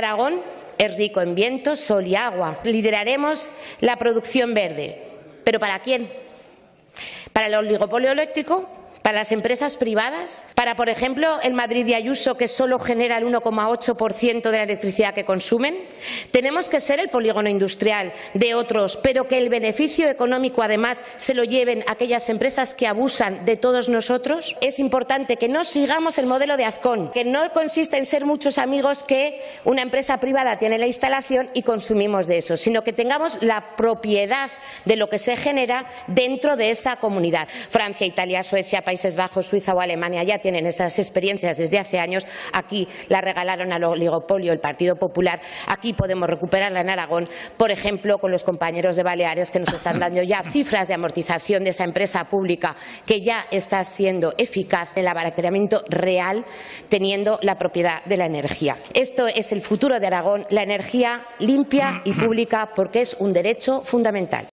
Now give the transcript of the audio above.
Aragón es rico en viento, sol y agua. Lideraremos la producción verde. ¿Pero para quién? ¿Para el oligopolio eléctrico? Para las empresas privadas, para, por ejemplo, el Madrid de Ayuso, que solo genera el 1,8% de la electricidad que consumen. Tenemos que ser el polígono industrial de otros, pero que el beneficio económico, además, se lo lleven aquellas empresas que abusan de todos nosotros. Es importante que no sigamos el modelo de Azcón, que no consiste en ser muchos amigos que una empresa privada tiene la instalación y consumimos de eso, sino que tengamos la propiedad de lo que se genera dentro de esa comunidad. Francia, Italia, Suecia, Países Bajos, Suiza o Alemania ya tienen esas experiencias desde hace años. Aquí la regalaron al oligopolio el Partido Popular. Aquí podemos recuperarla en Aragón, por ejemplo, con los compañeros de Baleares que nos están dando ya cifras de amortización de esa empresa pública que ya está siendo eficaz en el abarateramiento real, teniendo la propiedad de la energía. Esto es el futuro de Aragón, la energía limpia y pública, porque es un derecho fundamental.